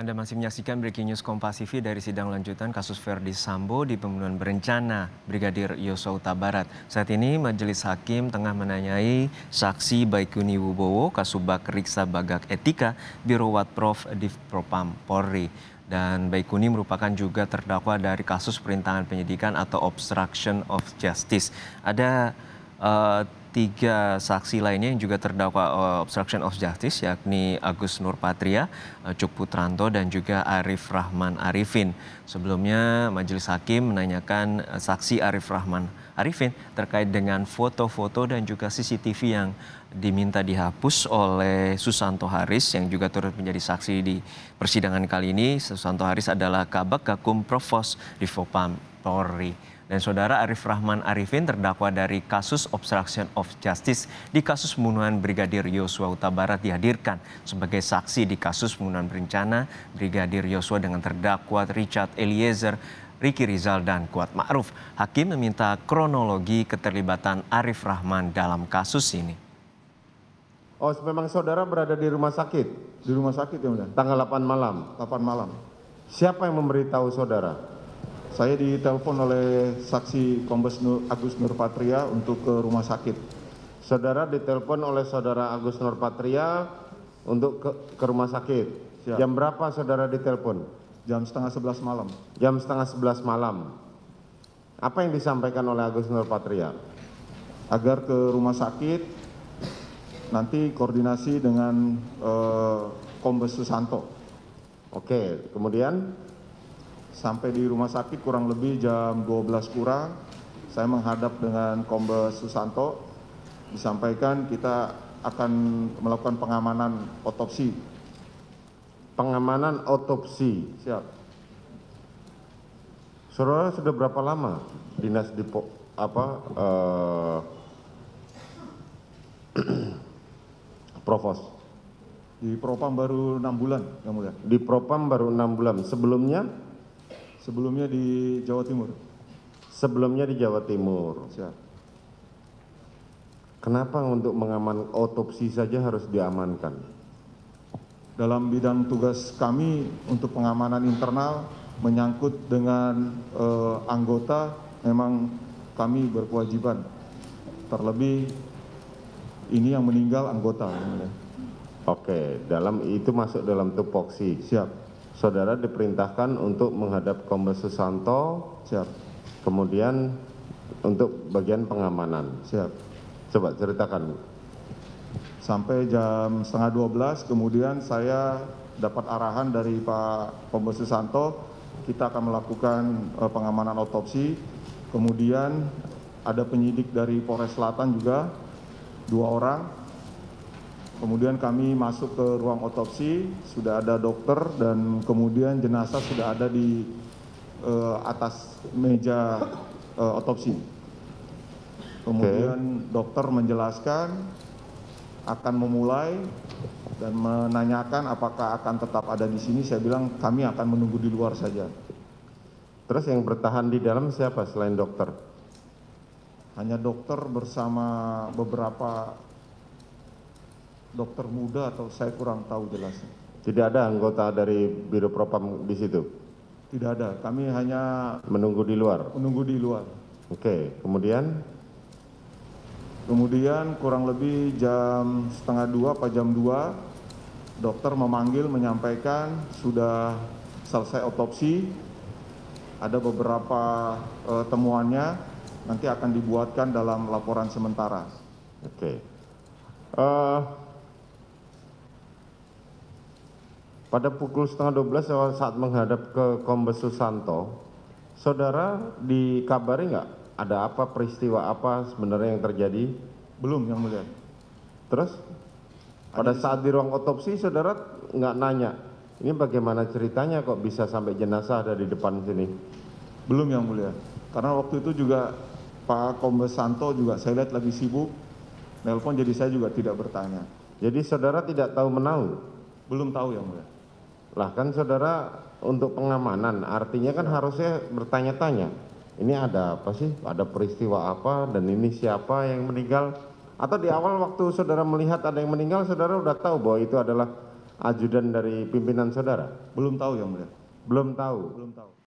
Anda masih menyaksikan Breaking News Kompas TV dari sidang lanjutan kasus Verdi Sambo di pembunuhan berencana Brigadir Yosua Huta Barat. Saat ini Majelis Hakim tengah menanyai saksi Baikuni Wubowo, Kasubag Riksa Bagak Etika, Biro Watprof Divpropam Polri. Dan Baikuni merupakan juga terdakwa dari kasus perintangan penyidikan atau obstruction of justice. Ada uh, tiga saksi lainnya yang juga terdakwa uh, obstruction of justice yakni Agus Nurpatria, uh, Cuk Putranto dan juga Arif Rahman Arifin. Sebelumnya Majelis Hakim menanyakan uh, saksi Arif Rahman Arifin terkait dengan foto-foto dan juga CCTV yang diminta dihapus oleh Susanto Haris yang juga turut menjadi saksi di persidangan kali ini. Susanto Haris adalah Kabak Gakum Provos di Fopam Polri. Dan saudara Arif Rahman Arifin terdakwa dari kasus obstruction of justice di kasus pembunuhan Brigadir Yosua Huta Barat dihadirkan sebagai saksi di kasus pembunuhan berencana Brigadir Yosua dengan terdakwa Richard Eliezer, Ricky Rizal dan Kuat Ma'ruf. Hakim meminta kronologi keterlibatan Arif Rahman dalam kasus ini. Oh, memang saudara berada di rumah sakit? Di rumah sakit ya. Tanggal 8 malam? 8 malam. Siapa yang memberitahu saudara? Saya ditelepon oleh saksi Kombes Nur, Agus Nurpatria untuk ke rumah sakit. Saudara ditelepon oleh saudara Agus Nurpatria untuk ke, ke rumah sakit. Siap. Jam berapa saudara ditelepon? Jam setengah sebelas malam. Jam setengah sebelas malam. Apa yang disampaikan oleh Agus Nurpatria? Agar ke rumah sakit, nanti koordinasi dengan uh, Kombes Susanto. Oke, kemudian sampai di rumah sakit kurang lebih jam 12 kurang saya menghadap dengan Kombes Susanto. Disampaikan kita akan melakukan pengamanan otopsi. Pengamanan otopsi? Siap. Saudara sudah berapa lama dinas di apa uh, provos? Di propam baru enam bulan yang mulia di propam baru enam bulan. Sebelumnya Sebelumnya di Jawa Timur. Sebelumnya di Jawa Timur. Siap. Kenapa untuk mengaman otopsi saja harus diamankan? Dalam bidang tugas kami untuk pengamanan internal menyangkut dengan eh, anggota memang kami berkewajiban. Terlebih ini yang meninggal anggota. Oke, dalam itu masuk dalam tupoksi. Siap saudara diperintahkan untuk menghadap Kombes Susanto siap. Kemudian untuk bagian pengamanan siap. Coba ceritakan sampai jam setengah 12 kemudian saya dapat arahan dari Pak Kombes Susanto kita akan melakukan uh, pengamanan otopsi. Kemudian ada penyidik dari Polres Selatan juga dua orang kemudian kami masuk ke ruang otopsi sudah ada dokter dan kemudian jenazah sudah ada di uh, atas meja uh, otopsi. Kemudian okay. dokter menjelaskan akan memulai dan menanyakan apakah akan tetap ada di sini. Saya bilang kami akan menunggu di luar saja. Terus yang bertahan di dalam siapa selain dokter? Hanya dokter bersama beberapa dokter muda atau saya kurang tahu jelasnya. Tidak ada anggota dari Biro Propam di situ? Tidak ada, kami hanya menunggu di luar. Menunggu di luar. Oke, kemudian? Kemudian kurang lebih jam setengah dua apa jam dua, dokter memanggil menyampaikan sudah selesai otopsi, ada beberapa uh, temuannya, nanti akan dibuatkan dalam laporan sementara. Oke. Uh, pada pukul setengah 12 saat menghadap ke Kombes Susanto, saudara dikabari nggak ada apa peristiwa apa sebenarnya yang terjadi? Belum yang mulia. Terus pada saat di ruang otopsi saudara nggak nanya, ini bagaimana ceritanya kok bisa sampai jenazah ada di depan sini? Belum yang mulia. Karena waktu itu juga Pak Kombes Santo juga saya lihat lagi sibuk, nelpon jadi saya juga tidak bertanya. Jadi saudara tidak tahu menahu? Belum tahu yang mulia. Lah kan saudara untuk pengamanan artinya kan harusnya bertanya-tanya. Ini ada apa sih? Ada peristiwa apa dan ini siapa yang meninggal? Atau di awal waktu saudara melihat ada yang meninggal saudara sudah tahu bahwa itu adalah ajudan dari pimpinan saudara? Belum tahu yang mulia. Belum tahu. Belum tahu.